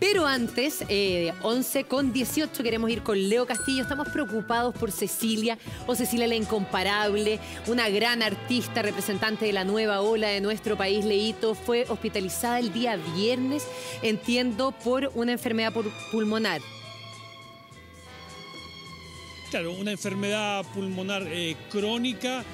Pero antes, 11 con 18, queremos ir con Leo Castillo. Estamos preocupados por Cecilia o Cecilia la Incomparable, una gran artista, representante de la nueva ola de nuestro país. Leito fue hospitalizada el día viernes, entiendo, por una enfermedad pulmonar. Claro, una enfermedad pulmonar eh, crónica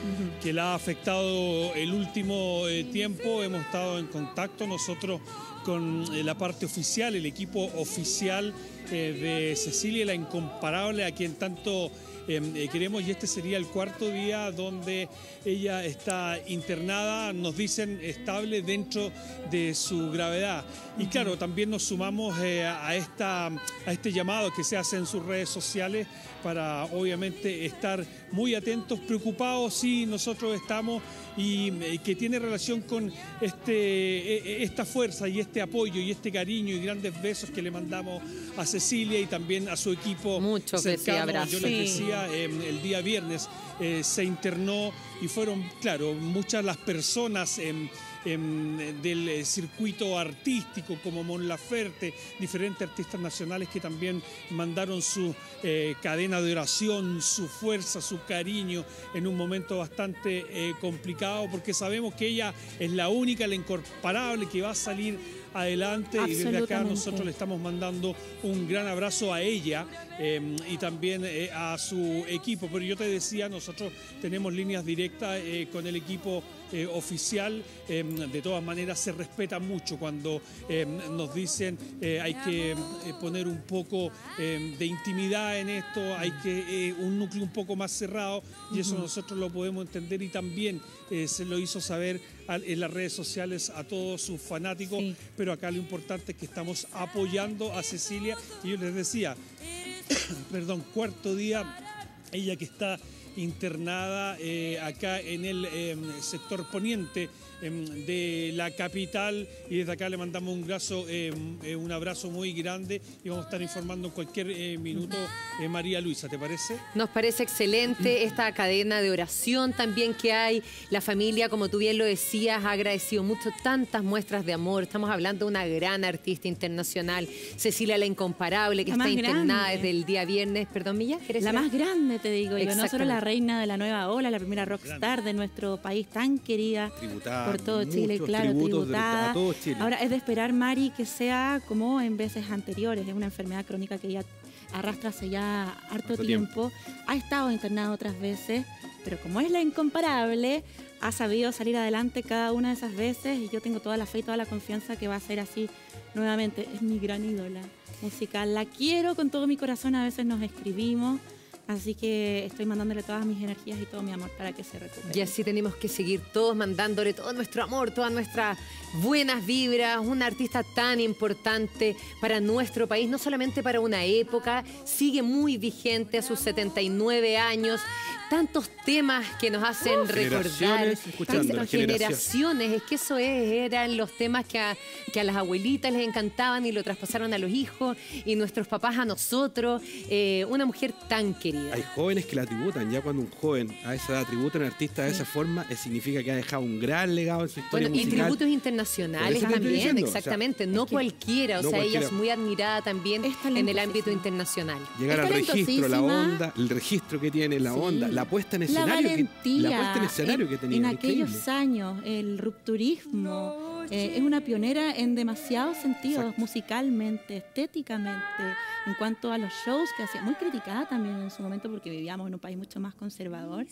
que la ha afectado el último eh, tiempo. Hemos estado en contacto nosotros con eh, la parte oficial, el equipo oficial de Cecilia, la incomparable, a quien tanto Em, eh, queremos y este sería el cuarto día donde ella está internada, nos dicen estable dentro de su gravedad. Y claro, también nos sumamos eh, a, esta, a este llamado que se hace en sus redes sociales para obviamente estar muy atentos, preocupados, sí, nosotros estamos y eh, que tiene relación con este, esta fuerza y este apoyo y este cariño y grandes besos que le mandamos a Cecilia y también a su equipo Muchos cercano. Yo les decía Em, el día viernes, eh, se internó y fueron, claro, muchas las personas em, em, del eh, circuito artístico como Mon Laferte, diferentes artistas nacionales que también mandaron su eh, cadena de oración, su fuerza, su cariño en un momento bastante complicado porque sabemos que ella es la única, la incomparable que va a salir adelante y desde acá nosotros le estamos mandando un gran abrazo a ella em, y también eh, a su equipo. Pero yo te decía, nosotros tenemos líneas directas eh, con el equipo eh, oficial. De todas maneras se respeta mucho cuando nos dicen hay que poner un poco de intimidad en esto, hay que un núcleo un poco más cerrado y eso nosotros lo podemos entender y también se lo hizo saber en las redes sociales a todos sus fanáticos pero acá lo importante es que estamos apoyando a Cecilia. Y yo les decía, perdón, cuarto día, ella que está internada eh, acá en el em, sector poniente em, de la capital y desde acá le mandamos un, abrazo, em, eh, un abrazo muy grande y vamos a estar informando en cualquier eh, minuto María Luisa, ¿te parece? Nos parece excelente esta cadena de oración también que hay. La familia, como tú bien lo decías, ha agradecido mucho tantas muestras de amor. Estamos hablando de una gran artista internacional, Cecilia la Incomparable, que está internada desde el día viernes. Perdón, Milla, La más grande, te digo yo, no solo la reina de la nueva ola, la primera rockstar de nuestro país tan querida por todo Chile, claro, tributada. Ahora es de esperar, Mari, que sea como en veces anteriores, es una enfermedad crónica que ella arrastra hace ya harto tiempo. ha estado internada otras veces, pero como es la incomparable, ha sabido salir adelante cada una de esas veces y yo tengo toda la fe y toda la confianza que va a ser así nuevamente. Es mi gran ídola musical, la quiero con todo mi corazón, a veces nos escribimos Así que estoy mandándole todas mis energías y todo mi amor para que se recupere. Y así tenemos que seguir todos mandándole todo nuestro amor, todas nuestras buenas vibras, una artista tan importante para nuestro país, no solamente para una época, sigue muy vigente a sus 79 años tantos temas que nos hacen recordar, tantas generaciones. Es que eso es, eran los temas que a, que a, las abuelitas les encantaban y lo traspasaron a los hijos y nuestros papás a nosotros. Eh, una mujer tan querida. Hay jóvenes que la tributan, ya cuando un joven a esa edad tributa a un artista de esa forma, significa que ha dejado un gran legado en su historia. Bueno, y tributos internacionales también, exactamente, no cualquiera, o sea, ella es muy admirada también en el ámbito internacional. Llegar al registro, la onda, el registro que tiene, la onda la puesta en escenario, que, la puesta en escenario que tenía. En aquellos años, el rupturismo. Eh, es una pionera en demasiados sentidos, musicalmente, estéticamente, en cuanto a los shows que hacía, muy criticada también en su momento porque vivíamos en un país mucho más conservador.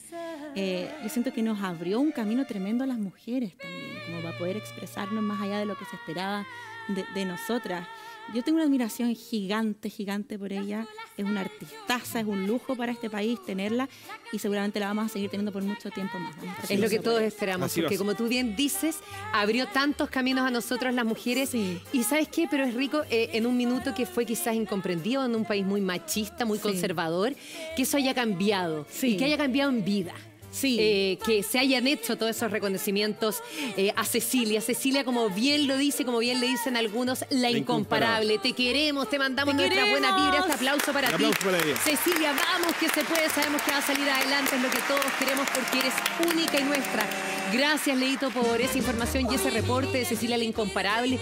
Eh, yo siento que nos abrió un camino tremendo a las mujeres también, como para poder expresarnos más allá de lo que se esperaba de, de nosotras. Yo tengo una admiración gigante, gigante por ella. Es una artistaza, es un lujo para este país tenerla y seguramente la vamos a seguir teniendo por mucho tiempo más. Es lo que todos esperamos, porque como tú bien dices, abrió tantos caminos a nosotros las mujeres. Y ¿sabes qué? Pero es rico eh, en un minuto que fue quizás incomprendido en un país muy machista, muy conservador, que eso haya cambiado y que haya cambiado en vida. Sí. Eh, que se hayan hecho todos esos reconocimientos eh, a Cecilia. Cecilia, como bien lo dice, como bien le dicen algunos, la, incomparable. Te queremos, te mandamos nuestra buena vibra. Este aplauso para ti. Cecilia, vamos que se puede, sabemos que va a salir adelante, es lo que todos queremos porque eres única y nuestra. Gracias, Leito, por esa información y ese reporte de Cecilia la incomparable.